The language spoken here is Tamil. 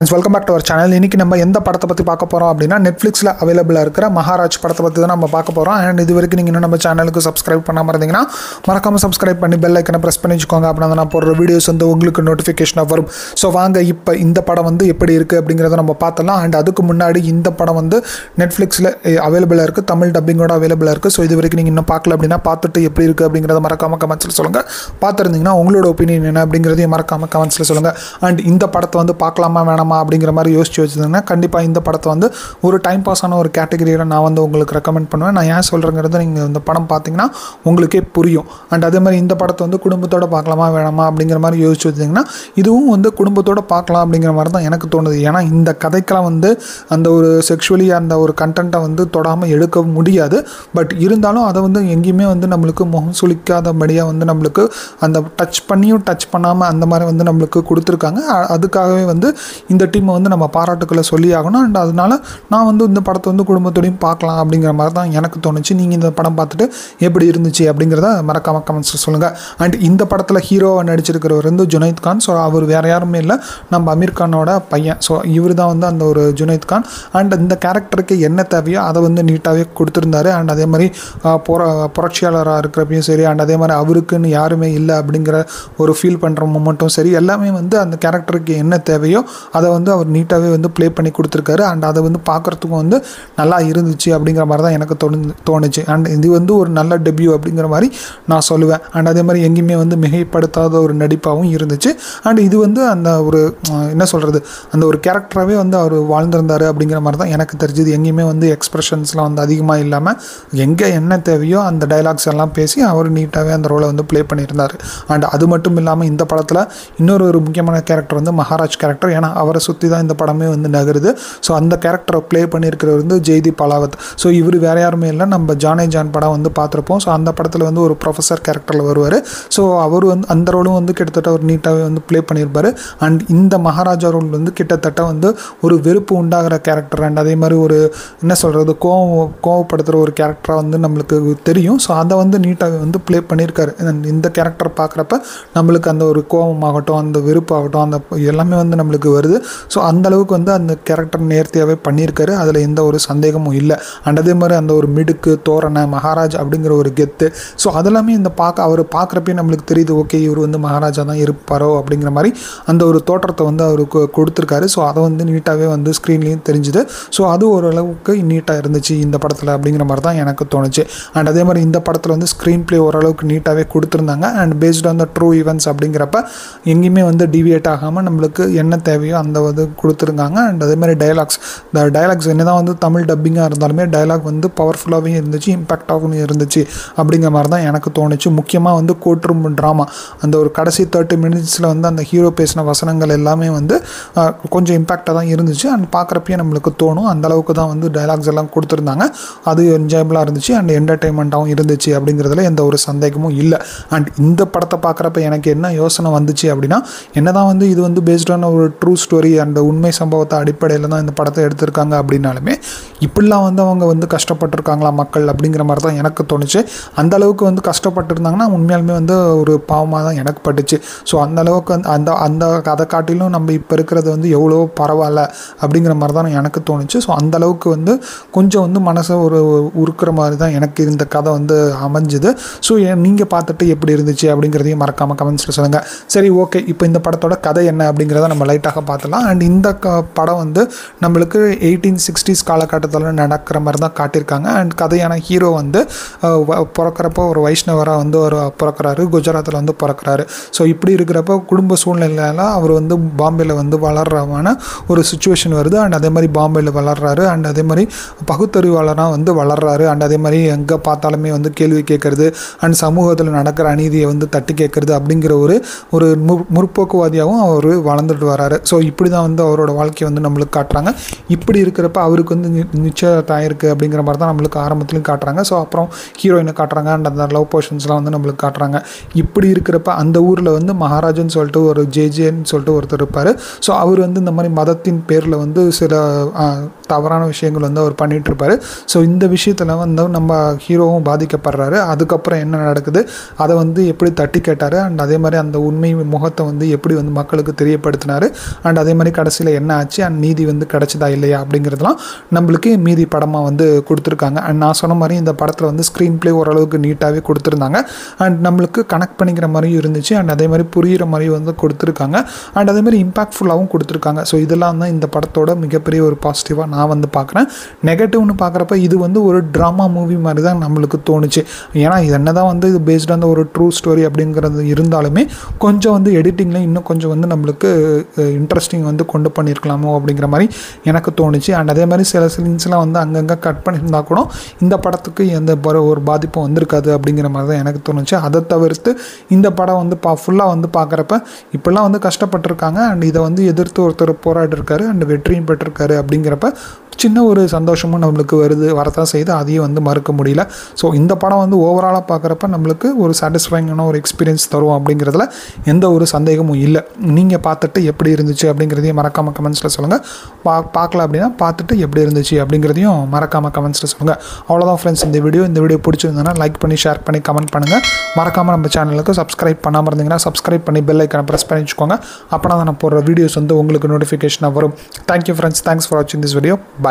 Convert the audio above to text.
Welcome back to our channel இன்றைக்கி நம்ம எந்த படத்தை பற்றி பார்க்க போகிறோம் அப்படின்னா நெட்ஃப்ளிக்ஸில் அவைலபிளாக இருக்கிற மகாராஜ் படத்தை பற்றி தான் நம்ம பார்க்க போகிறோம் அண்ட் இது வரைக்கும் நீங்கள் இன்னும் நம்ம சேனலுக்கு சப்ஸ்கிரைப் பண்ணாமல் இருந்தீங்கன்னா மறக்காமல் சப்ஸ்கிரைப் பண்ணி பெல் ஐக்கனை ப்ரெஸ் பண்ணி வச்சுக்கோங்க அப்படின்னா நான் போடுற வீடியோஸ் வந்து உங்களுக்கு நோட்டிஃபிகேஷனாக வரும். ஸோ வாங்க இப்போ இந்த படம் வந்து எப்படி இருக்குது அப்படிங்கிறத நம்ம பார்த்தலாம் அண்ட் அதுக்கு முன்னாடி இந்த படம் வந்து நெட்ஃப்ளிக்ஸில் அவைலபிளாக இருக்குது தமிழ் டப்பிங்கோட அவைலபிளாக இருக்குது ஸோ இது வரைக்கும் நீங்கள் இன்னும் பார்க்கல அப்படின்னா பார்த்துட்டு எப்படி இருக்குது அப்படிங்கிறத மறக்காமல் கமெண்ட்ஸில் சொல்லுங்கள் பார்த்துருந்தீங்கன்னா உங்களோட ஒப்பீனியன் என்ன அப்படிங்கிறதையும் மறக்காமல் கமெண்ட்ஸில் சொல்லுங்கள் அண்ட் இந்த படத்தை வந்து பார்க்கலாமா வேணாம் அப்படிங்கிற மாதிரி யோசிச்சு வச்சுருந்தேன்னா கண்டிப்பாக இந்த படத்தை வந்து ஒரு டைம் பாஸான ஒரு கேட்டகரியில் நான் வந்து உங்களுக்கு ரெக்கமெண்ட் பண்ணுவேன். நான் ஏன் சொல்கிறேங்கிறது நீங்கள் இந்த படம் பார்த்தீங்கன்னா உங்களுக்கே புரியும். அண்ட் அதே மாதிரி இந்த படத்தை வந்து குடும்பத்தோடு பார்க்கலாமா வேணாமா அப்படிங்கிற மாதிரி யோசிச்சு வச்சிங்கன்னா இதுவும் வந்து குடும்பத்தோடு பார்க்கலாம் அப்படிங்கிற மாதிரி தான் எனக்கு தோணுது. ஏன்னா இந்த கதைக்கெல்லாம் வந்து அந்த ஒரு செக்ஷுவலி அந்த ஒரு கண்டென்ட்டை வந்து தொடாமல் எடுக்க முடியாது. பட் இருந்தாலும் அதை வந்து எங்கேயுமே வந்து நம்மளுக்கு முகம் சுளிக்காதபடியாக வந்து நம்மளுக்கு அந்த டச் பண்ணியும் டச் பண்ணாமல் அந்த மாதிரி வந்து நம்மளுக்கு கொடுத்துருக்காங்க. அதுக்காகவே வந்து இந்த டீமை வந்து நம்ம பாராட்டுக்களை சொல்லி ஆகணும் அண்ட் அதனால நான் வந்து இந்த படத்தை வந்து குடும்பத்தோடையும் பார்க்கலாம் அப்படிங்கிற மாதிரி தான் எனக்கு தோணுச்சு. நீங்கள் இந்த படம் பார்த்துட்டு எப்படி இருந்துச்சு அப்படிங்கிறத மறக்காம கமெண்ட்ஸில் சொல்லுங்கள் அண்ட் இந்த படத்தில் ஹீரோவை நடிச்சிருக்கிறவர் வந்து ஜுனைத் கான். ஸோ அவர் வேறு யாருமே இல்லை. நம்ம அமீர் கானோட பையன். ஸோ இவர் தான் வந்து அந்த ஒரு ஜுனைத் கான். அண்ட் இந்த கேரக்டருக்கு என்ன தேவையோ அதை வந்து நீட்டாகவே கொடுத்துருந்தாரு. அண்ட் அதே மாதிரி புற புரட்சியாளராக இருக்கிறப்பையும் சரி அண்ட் அதே மாதிரி அவருக்குன்னு யாருமே இல்லை அப்படிங்கிற ஒரு ஃபீல் பண்ணுற மூமெண்ட்டும் சரி எல்லாமே வந்து அந்த கேரக்டருக்கு என்ன தேவையோ அதை வந்து அவர் நீட்டாகவே வந்து ப்ளே பண்ணி கொடுத்துருக்காரு. அண்ட் அதை வந்து பார்க்குறதுக்கும் வந்து நல்லா இருந்துச்சு அப்படிங்கிற மாதிரி தான் எனக்கு தோணு தோணுச்சு. அண்ட் இது வந்து ஒரு நல்ல டெபியூ அப்படிங்கிற மாதிரி நான் சொல்லுவேன். அண்ட் அதே மாதிரி எங்கேயுமே வந்து மிகைப்படுத்தாத ஒரு நடிப்பாகவும் இருந்துச்சு. அண்ட் இது வந்து அந்த ஒரு என்ன சொல்கிறது அந்த ஒரு கேரக்டராகவே வந்து அவர் வாழ்ந்திருந்தார் அப்படிங்கிற மாதிரி தான் எனக்கு தெரிஞ்சது. எங்கேயுமே வந்து எக்ஸ்பிரஷன்ஸ்லாம் வந்து அதிகமாக இல்லாமல் எங்கே என்ன தேவையோ அந்த டைலாக்ஸ் எல்லாம் பேசி அவர் நீட்டாகவே அந்த ரோலை வந்து ப்ளே பண்ணியிருந்தார். அண்ட் அது மட்டும் இல்லாமல் இந்த படத்தில் இன்னொரு ஒரு முக்கியமான கேரக்டர் வந்து மகாராஜ் கேரக்டர் ஏன்னா அவர் சுற்றி தான் இந்த படமே வந்து நகருது. ஸோ அந்த கேரக்டரை ப்ளே பண்ணியிருக்கிறவர் வந்து ஜெய்தீப் பலாவத் ஸோ இவர் வேற யாருமே இல்லை. நம்ம ஜானே ஜான் படம் வந்து பார்த்துருப்போம். ஸோ அந்த படத்தில் வந்து ஒரு ப்ரொஃபஸர் கேரக்டரில் வருவார். ஸோ அவர் வந்து அந்த ரோலும் வந்து கிட்டத்தட்ட ஒரு நீட்டாகவே வந்து ப்ளே பண்ணியிருப்பார். அண்ட் இந்த மகாராஜா ரோல் வந்து கிட்டத்தட்ட வந்து ஒரு வெறுப்பு உண்டாகிற கேரக்டர் அண்ட் அதே மாதிரி ஒரு என்ன சொல்கிறது கோவம் கோவப்படுத்துகிற ஒரு கேரக்டராக வந்து நம்மளுக்கு தெரியும். ஸோ அதை வந்து நீட்டாக வந்து ப்ளே பண்ணியிருக்காரு. இந்த கேரக்டர் பார்க்குறப்ப நம்மளுக்கு அந்த ஒரு கோபமாகட்டும் அந்த வெறுப்பாகட்டும் அந்த எல்லாமே வந்து நம்மளுக்கு வருது. ஸோ அந்தளவுக்கு வந்து அந்த கேரக்டர் நேர்த்தியாகவே பண்ணியிருக்காரு. அதில் எந்த ஒரு சந்தேகமும் இல்லை. அண்ட் அதே மாதிரி அந்த ஒரு மிடுக்கு தோரணை மகாராஜ் அப்படிங்கிற ஒரு கெத்து. ஸோ அதெல்லாமே இந்த பார்க்க அவர் பார்க்குறப்பே நம்மளுக்கு தெரியுது ஓகே இவர் வந்து மகாராஜா தான் இருப்பாரோ அப்படிங்கிற மாதிரி அந்த ஒரு தோற்றத்தை வந்து அவருக்கு கொடுத்துருக்காரு. ஸோ அதை வந்து நீட்டாகவே வந்து ஸ்க்ரீன்லேயும் தெரிஞ்சுது. ஸோ அது ஓரளவுக்கு நீட்டாக இருந்துச்சு இந்த படத்தில் அப்படிங்கிற மாதிரி தான் எனக்கு தோணுச்சு. அண்ட் அதே மாதிரி இந்த படத்தில் வந்து ஸ்க்ரீன் ப்ளே ஓரளவுக்கு நீட்டாகவே கொடுத்துருந்தாங்க. And based on the true events அப்படிங்கிறப்ப எங்கேயுமே வந்து டிவியேட் ஆகாமல் நம்மளுக்கு என்ன தேவையோ அந்த இது கொடுத்துருந்தாங்க. அண்ட் அதேமாதிரி டைலாக்ஸ் இந்த டைலாக்ஸ் என்ன தான் வந்து தமிழ் டப்பிங்காக இருந்தாலுமே டைலாக் வந்து பவர்ஃபுல்லாகவும் இருந்துச்சு இம்பாக்டாகவும் இருந்துச்சு அப்படிங்கிற மாதிரி தான் எனக்கு தோணுச்சு. முக்கியமாக வந்து கோட்ரூம் ட்ராமா அந்த ஒரு கடைசி தேர்ட்டி மினிட்ஸில் வந்து அந்த ஹீரோ பேசின வசனங்கள் எல்லாமே வந்து கொஞ்சம் இம்பாக்டாக தான் இருந்துச்சு. அண்ட் பார்க்குறப்பயே நம்மளுக்கு தோணும். அந்த அளவுக்கு தான் வந்து டைலாக்ஸ் எல்லாம் கொடுத்துருந்தாங்க. அது என்ஜாயபிளாக இருந்துச்சு. அண்ட் என்டர்டெயின்மெண்ட்டாகவும் இருந்துச்சு அப்படிங்கிறதுல எந்த ஒரு சந்தேகமும் இல்லை. அண்ட் இந்த படத்தை பார்க்குறப்ப எனக்கு என்ன யோசனை வந்துச்சு அப்படின்னா என்ன தான் வந்து இது வந்து பேஸ்டான ஒரு ட்ரூ ஸ்டோரி அந்த உண்மை சம்பவத்தை அடிப்படையில் தான் இந்த படத்தை எடுத்திருக்காங்க அப்படின்னாலுமே இப்படிலாம் வந்து அவங்க வந்து கஷ்டப்பட்டிருக்காங்களா மக்கள் அப்படிங்கிற மாதிரி தான் எனக்கு தோணுச்சு. அந்த அளவுக்கு வந்து கஷ்டப்பட்டிருந்தாங்கன்னா உண்மையாலுமே வந்து ஒரு பாவமாக தான் எனக்கு பட்டுச்சு. ஸோ அந்த அளவுக்கு வந்து அந்த அந்த அதை காட்டிலும் நம்ம இப்போ இருக்கிறது வந்து எவ்வளோ பரவாயில்ல அப்படிங்கிற மாதிரி தான் எனக்கு தோணுச்சு. ஸோ அந்த அளவுக்கு வந்து கொஞ்சம் வந்து மனசை ஒரு உருக்கிற மாதிரி தான் எனக்கு இந்த கதை வந்து அமைஞ்சுது. ஸோ நீங்கள் பார்த்துட்டு எப்படி இருந்துச்சு அப்படிங்கிறதையும் மறக்காமல் கமெண்ட்ஸில் சொல்லுங்கள் சரி ஓகே இப்போ இந்த படத்தோட கதை என்ன அப்படிங்கிறத நம்ம லைட்டாக பார்த்துலாம் அண்ட் இந்த க படம் வந்து நம்மளுக்கு எயிட்டீன் சிக்ஸ்டீஸ் காலகட்டத்தில் நடக்கிற மாதிரி தான் காட்டியிருக்காங்க. அண்ட் கதையான ஹீரோ வந்து பிறக்கிறப்போ வ- ஒரு வைஷ்ணவராக வந்து ஒரு பிறக்கிறாரு. குஜராத்தில் வந்து பிறக்கிறாரு. ஸோ இப்படி இருக்கிறப்போ குடும்ப சூழ்நிலையில் அவர் வந்து பாம்பேயில் வந்து வளர்றமான ஒரு சுச்சுவேஷன் வருது. அண்ட் அதே மாதிரி பாம்பேயில் வளர்றாரு. அண்ட் அதே மாதிரி பகுத்தறிவாளராக வந்து வளர்றாரு. அண்ட் அதே மாதிரி எங்கே பார்த்தாலுமே வந்து கேள்வி கேட்குறது. அண்ட் சமூகத்தில் நடக்கிற அநீதியை வந்து தட்டி கேட்குறது அப்படிங்கிற ஒரு ஒரு மு- முற்போக்குவாதியாகவும் அவர் வளர்ந்துட்டு வராரு. ஸோ இப்படி தான் வந்து அவரோட வாழ்க்கையை வந்து நம்மளுக்கு காட்டுறாங்க. இப்படி இருக்கிறப்ப அவருக்கு வந்து நிச்சயதாயிருக்கு அப்படிங்கிற மாதிரி தான் நம்மளுக்கு ஆரம்பத்துலையும் காட்டுறாங்க. ஸோ அப்புறம் ஹீரோயினை காட்டுறாங்க. அண்ட் அந்த லவ் போர்ஷன்ஸ்லாம் வந்து நம்மளுக்கு காட்டுறாங்க. இப்படி இருக்கிறப்ப அந்த ஊரில் வந்து மகாராஜன் சொல்லிட்டு ஒரு ஜேஜேன்னு சொல்லிட்டு ஒருத்தர் இருப்பார். ஸோ அவர் வந்து இந்த மாதிரி மதத்தின் பேரில் வந்து சில தவறான விஷயங்கள் வந்து அவர் பண்ணிட்டு ஸோ இந்த விஷயத்தில் வந்து நம்ம ஹீரோவும் பாதிக்கப்படுறாரு. அதுக்கப்புறம் என்ன நடக்குது? அதை வந்து எப்படி தட்டி கேட்டார்? அண்ட் அதே மாதிரி அந்த உண்மை முகத்தை வந்து எப்படி வந்து மக்களுக்கு தெரியப்படுத்தினார்? அண்ட் அதே மாதிரி கடைசியில் என்ன ஆச்சு? அண்ட் நீதி வந்து கிடச்சதா இல்லையா? அப்படிங்கிறதுலாம் நம்மளுக்கு மீதி படமாக வந்து கொடுத்துருக்காங்க. அண்ட் நான் சொன்ன மாதிரி இந்த படத்தில் வந்து ஸ்க்ரீன் ப்ளே ஓரளவுக்கு நீட்டாகவே கொடுத்துருந்தாங்க. அண்ட் நம்மளுக்கு கனெக்ட் பண்ணிக்கிற மாதிரியும் இருந்துச்சு. அண்ட் அதே மாதிரி புரிகிற மாதிரியும் வந்து கொடுத்துருக்காங்க. அண்ட் அதே மாதிரி இம்பாக்ட்ஃபுல்லாகவும் கொடுத்துருக்காங்க. ஸோ இதெல்லாம் தான் இந்த படத்தோட மிகப்பெரிய ஒரு பாசிட்டிவாக நான் வந்து பார்க்குறேன். நெகட்டிவ்னு பார்க்குறப்ப இது வந்து ஒரு ட்ராமா மூவி மாதிரி தான் நம்மளுக்கு தோணுச்சு. ஏன்னா இது என்ன தான் வந்து இது பேஸ்ட் ஆன் ஒரு ட்ரூ ஸ்டோரி அப்படிங்கிறது இருந்தாலுமே கொஞ்சம் வந்து எடிட்டிங்கில் இன்னும் கொஞ்சம் வந்து நம்மளுக்கு இன்ட்ரெஸ்டிங் வந்து கொண்டு பண்ணியிருக்கலாமோ அப்படிங்கிற மாதிரி எனக்கு தோணுச்சு. அண்ட் அதே மாதிரி சில சில சீன்ஸ்லாம் வந்து அங்கங்கே கட் பண்ணியிருந்தா கூட இந்த படத்துக்கு எந்த ஒரு ஒரு பாதிப்பும் வந்திருக்காது அப்படிங்கிற மாதிரி தான் எனக்கு தோணுச்சு. அதை தவிர்த்து இந்த படம் வந்து பா ஃபுல்லாக வந்து பார்க்குறப்ப இப்படிலாம் வந்து கஷ்டப்பட்டிருக்காங்க. அண்ட் இதை வந்து எதிர்த்து ஒருத்தர் போராடிருக்காரு. அண்ட் வெற்றியும் பெற்றிருக்காரு அப்படிங்கிறப்ப சின்ன ஒரு சந்தோஷமும் நம்மளுக்கு வருது வரதான் செய்து அதையும் வந்து மறுக்க முடியல. ஸோ இந்த படம் வந்து ஓவராலாக பார்க்குறப்ப நம்மளுக்கு ஒரு சாட்டிஸ்ஃபைங்கான ஒரு எக்ஸ்பீரியன்ஸ் தரும் அப்படிங்கிறதுல எந்த ஒரு சந்தேகமும் இல்லை. நீங்கள் பார்த்துட்டு எப்படி இருந்துச்சு அப்படிங்கிறதையும் மறக்காமல் கமெண்ட்ஸில் சொல்லுங்கள் பா பார்க்கல அப்படின்னா பார்த்துட்டு எப்படி இருந்துச்சு அப்படிங்கிறதையும் மறக்காமல் கமெண்ட்ஸில் சொல்லுங்கள் அவ்வளோதான் ஃப்ரெண்ட்ஸ் இந்த வீடியோ இந்த வீடியோ பிடிச்சிருந்ததுன்னா லைக் பண்ணி ஷேர் பண்ணி கமெண்ட் பண்ணுங்கள் மறக்காமல் நம்ம சேனலுக்கு சப்ஸ்கிரைப் பண்ணாமல் இருந்தீங்கன்னா சப்ஸ்கிரைப் பண்ணி பெல் ஐக்கனை ப்ரெஸ் பண்ணி வச்சுக்கோங்க. அப்போனா நான் போடுற வீடியோஸ் வந்து உங்களுக்கு நோட்டிஃபிகேஷனாக வரும். Thank you friends thanks for வாட்சிங் திஸ் வீடியோ பாய்